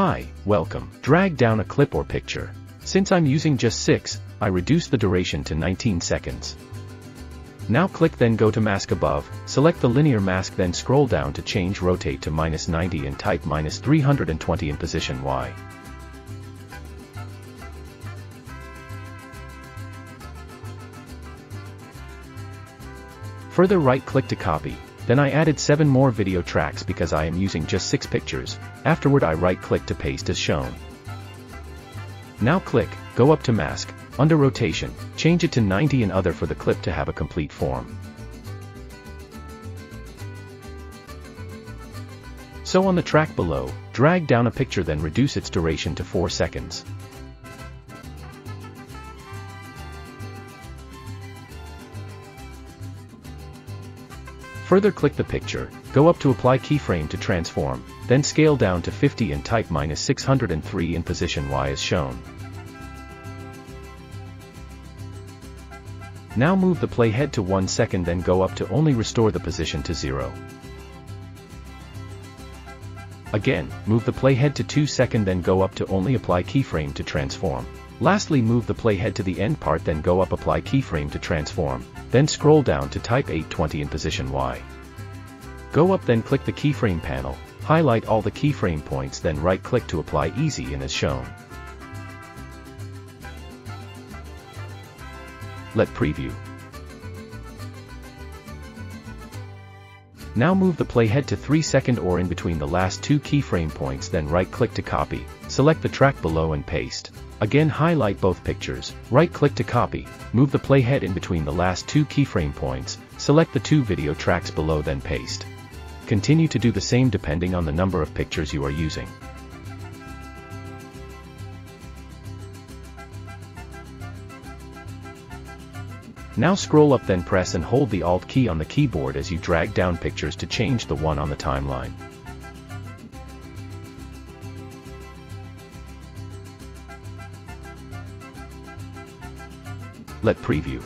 Hi, welcome. Drag down a clip or picture. Since I'm using just 6, I reduce the duration to 19 seconds. Now click then go to mask above, select the linear mask then scroll down to change rotate to minus 90 and type minus 320 in position Y. Further right click to copy, then I added 7 more video tracks because I am using just 6 pictures, afterward I right click to paste as shown. Now click, go up to mask, under rotation, change it to 90 and other for the clip to have a complete form. So on the track below, drag down a picture then reduce its duration to 4 seconds. Further click the picture, go up to apply keyframe to transform, then scale down to 50 and type minus 603 in position Y as shown. Now move the playhead to 1 second then go up to only restore the position to 0. Again, move the playhead to 2 second then go up to only apply keyframe to transform. Lastly move the playhead to the end part then go up apply keyframe to transform, then scroll down to type 820 in position Y. Go up then click the keyframe panel, highlight all the keyframe points then right click to apply ease in as shown. Let preview. Now move the playhead to 3 second or in between the last two keyframe points then right click to copy, select the track below and paste. Again highlight both pictures, right-click to copy, move the playhead in between the last two keyframe points, select the two video tracks below then paste. Continue to do the same depending on the number of pictures you are using. Now scroll up then press and hold the Alt key on the keyboard as you drag down pictures to change the one on the timeline. Let preview.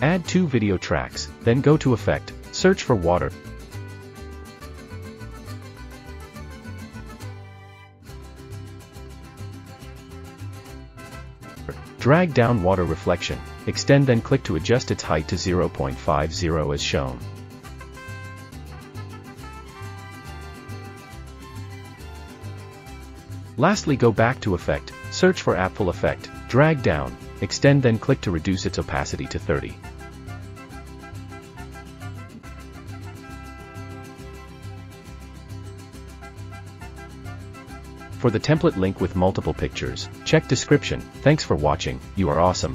Add two video tracks, then go to Effect, search for Water. Drag down water reflection, extend then click to adjust its height to 0.50 as shown. Lastly go back to Effect, search for Apple Effect, drag down, extend then click to reduce its opacity to 30. For the template link with multiple pictures, check description. Thanks for watching, you are awesome.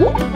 오?